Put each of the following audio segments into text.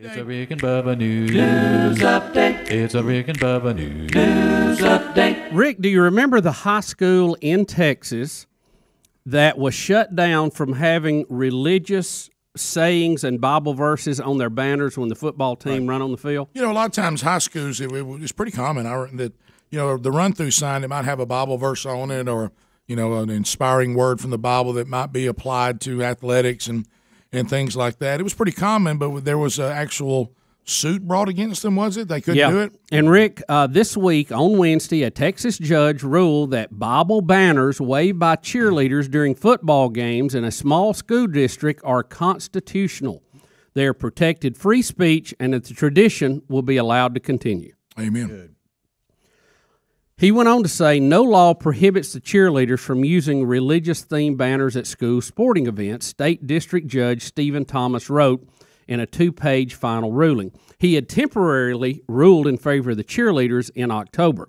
It's a Rick and Bubba news, news update. It's a Rick and Bubba news, news update. Rick, do you remember the high school in Texas that was shut down from having religious sayings and Bible verses on their banners when the football team run on the field? You know, a lot of times high schools it, it- it's pretty common I, that you know the run through sign it might have a Bible verse on it or you know an inspiring word from the Bible that might be applied to athletics and and things like that. It was pretty common, but there was an actual suit brought against them. Was it? They couldn't do it. And Rick, uh, this week on Wednesday, a Texas judge ruled that Bible banners waved by cheerleaders during football games in a small school district are constitutional. They are protected free speech, and that the tradition will be allowed to continue. Amen. He went on to say no law prohibits the cheerleaders from using religious themed banners at school sporting events, State District Judge Stephen Thomas wrote in a two page final ruling. He had temporarily ruled in favor of the cheerleaders in October.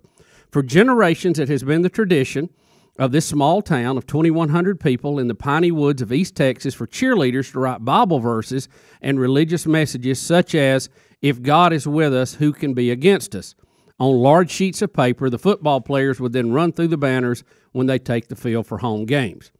For generations, it has been the tradition of this small town of 2,100 people in the piney woods of East Texas for cheerleaders to write Bible verses and religious messages such as, If God is with us, who can be against us? On large sheets of paper, the football players would then run through the banners when they take the field for home games.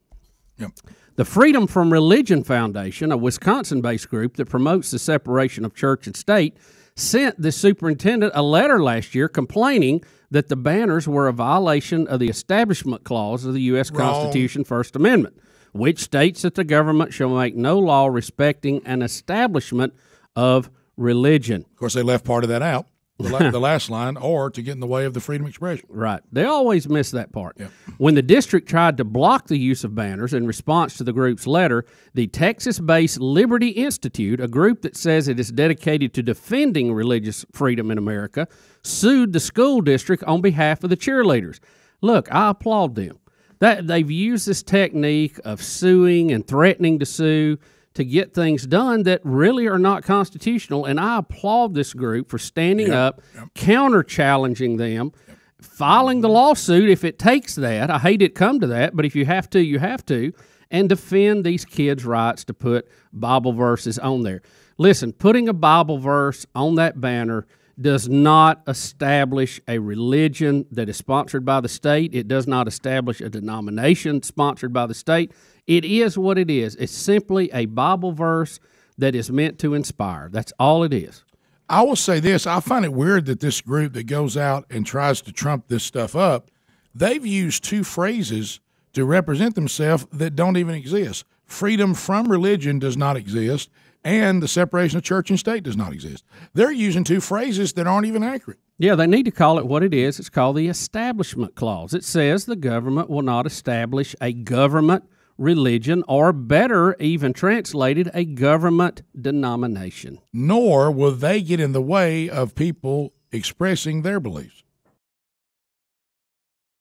Yep. The Freedom from Religion Foundation, a Wisconsin based group that promotes the separation of church and state, sent the superintendent a letter last year complaining that the banners were a violation of the Establishment Clause of the U.S. Wrong. Constitution, First Amendment, which states that the government shall make no law respecting an establishment of religion. Of course, they left part of that out. The, la- the last line, or to get in the way of the freedom of expression. Right. They always miss that part. When the district tried to block the use of banners in response to the group's letter, the Texas based Liberty Institute, a group that says it is dedicated to defending religious freedom in America, sued the school district on behalf of the cheerleaders. Look, I applaud them. That they've used this technique of suing and threatening to sue to get things done that really are not constitutional. And I applaud this group for standing up, counter challenging them, filing the mm-hmm. lawsuit if it takes that. I hate it come to that, but if you have to, you have to, and defend these kids' rights to put Bible verses on there. Listen, putting a Bible verse on that banner does not establish a religion that is sponsored by the state. It does not establish a denomination sponsored by the state. It is what it is. It's simply a Bible verse that is meant to inspire. That's all it is. I will say this: I find it weird that this group that goes out and tries to trump this stuff up, they've used two phrases to represent themselves that don't even exist. Freedom from religion does not exist, and the separation of church and state does not exist. They're using two phrases that aren't even accurate. Yeah, they need to call it what it is. It's called the Establishment Clause. It says the government will not establish a government religion, or better, even translated, a government denomination. Nor will they get in the way of people expressing their beliefs.